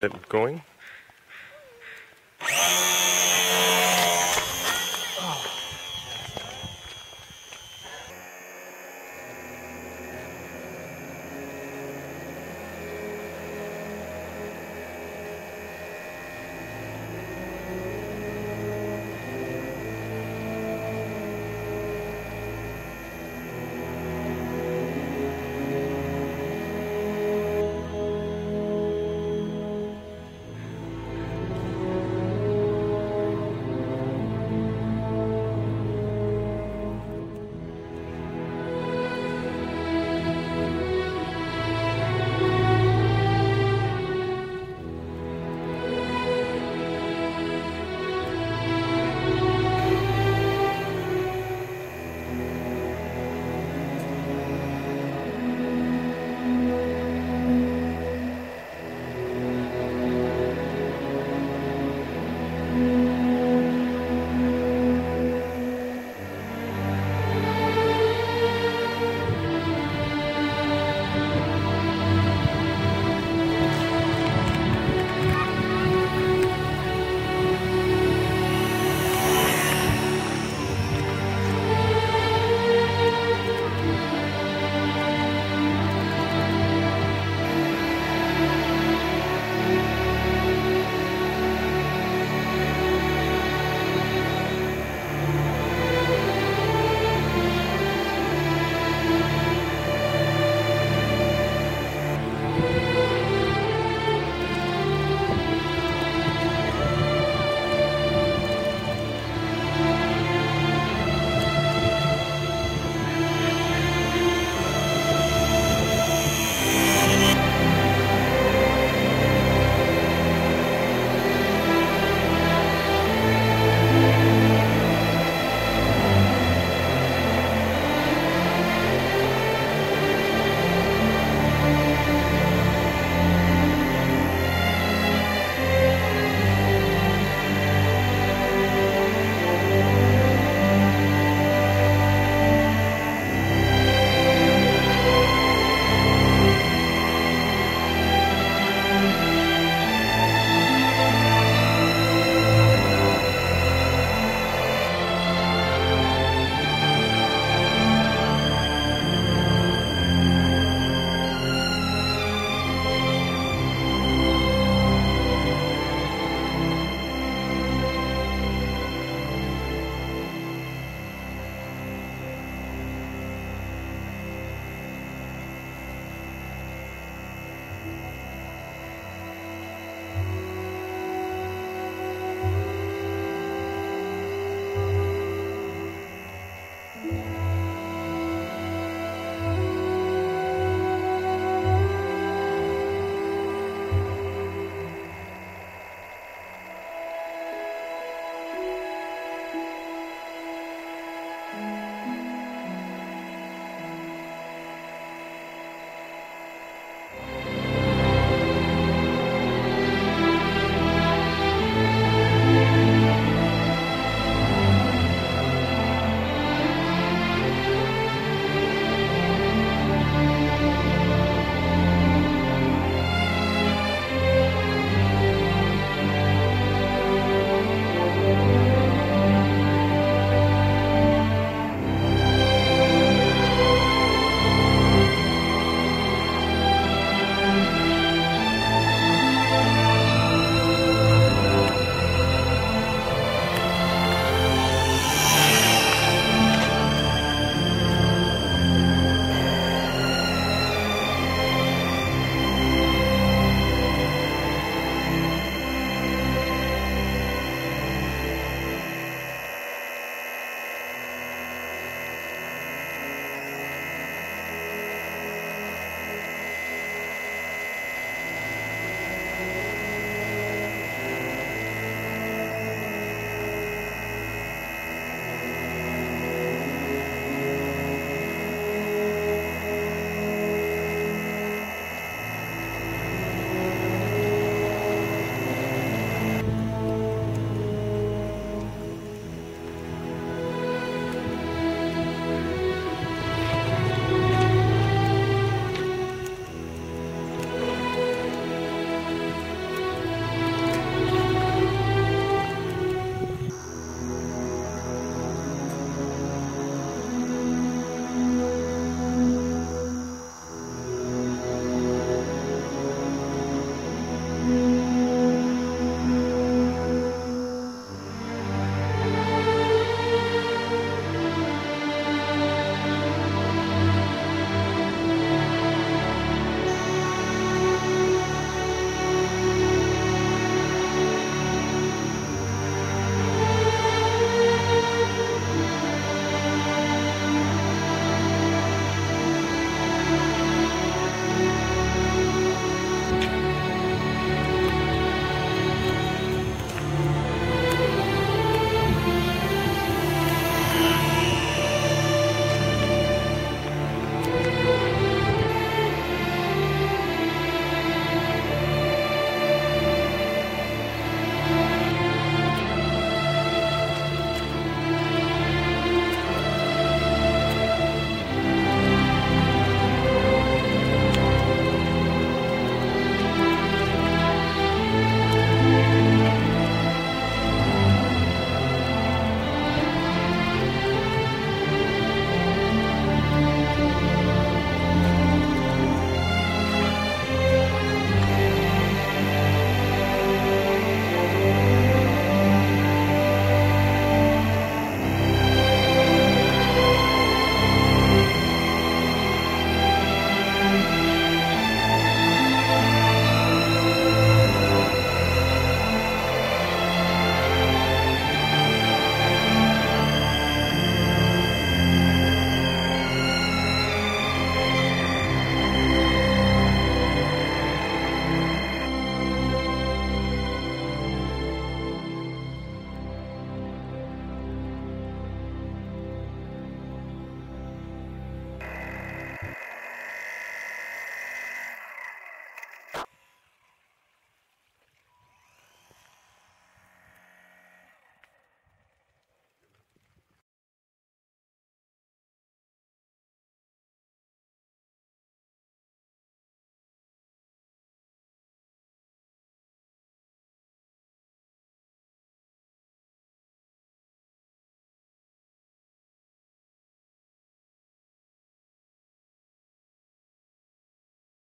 it going.